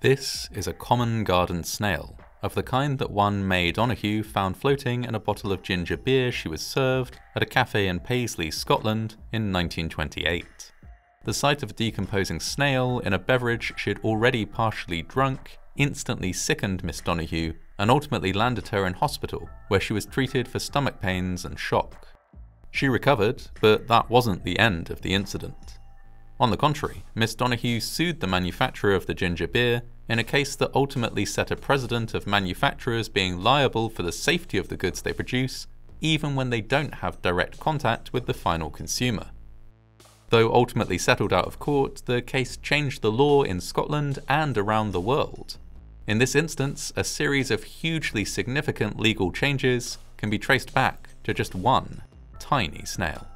This is a common garden snail, of the kind that one May Donoghue found floating in a bottle of ginger beer she was served at a cafe in Paisley, Scotland in 1928. The sight of a decomposing snail in a beverage she had already partially drunk instantly sickened Miss Donoghue and ultimately landed her in hospital, where she was treated for stomach pains and shock. She recovered, but that wasn't the end of the incident. On the contrary, Miss Donoghue sued the manufacturer of the ginger beer in a case that ultimately set a precedent of manufacturers being liable for the safety of the goods they produce, even when they don't have direct contact with the final consumer. Though ultimately settled out of court, the case changed the law in Scotland and around the world. In this instance, a series of hugely significant legal changes can be traced back to just one tiny snail.